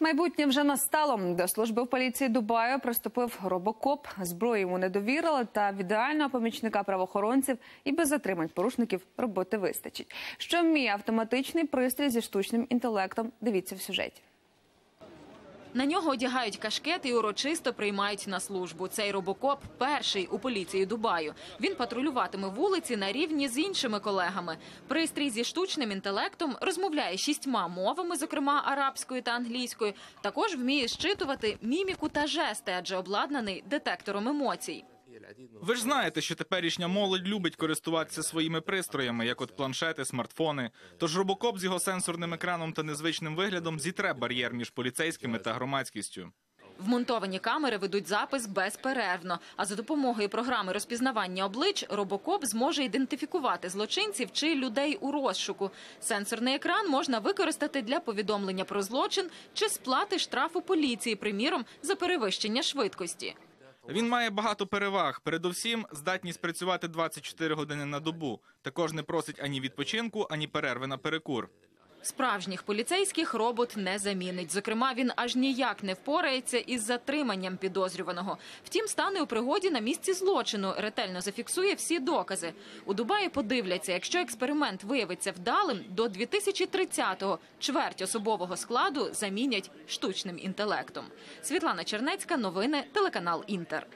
Майбутнє вже настало. До служби в поліції Дубаю приступив робокоп. Зброї йому не довірили, та в ідеального помічника правоохоронців і без затримань порушників роботи вистачить. Що вміє автоматичний пристрій зі штучним інтелектом? Дивіться в сюжеті. На нього одягають кашкет і урочисто приймають на службу. Цей робокоп перший у поліції Дубаю. Він патрулюватиме вулиці на рівні з іншими колегами. Пристрій зі штучним інтелектом розмовляє шістьма мовами, зокрема арабською та англійською. Також вміє щитувати міміку та жести, адже обладнаний детектором емоцій. Ви ж знаєте, що теперішня молодь любить користуватися своїми пристроями, як от планшети, смартфони. Тож робокоп з його сенсорним екраном та незвичним виглядом зітре бар'єр між поліцейськими та громадськістю. Вмонтовані камери ведуть запис безперервно. А за допомогою програми розпізнавання облич робокоп зможе ідентифікувати злочинців чи людей у розшуку. Сенсорний екран можна використати для повідомлення про злочин чи сплати штрафу поліції, приміром за перевищення швидкості. Він має багато переваг. Передовсім, здатність працювати 24 години на добу. Також не просить ані відпочинку, ані перерви на перекур. Справжніх поліцейських робот не замінить. Зокрема, він аж ніяк не впорається із затриманням підозрюваного. Втім, стане у пригоді на місці злочину, ретельно зафіксує всі докази. У Дубаї подивляться, якщо експеримент виявиться вдалим, до 2030-го чверть особового складу замінять штучним інтелектом. Світлана Чернецька, новини, телеканал Інтер.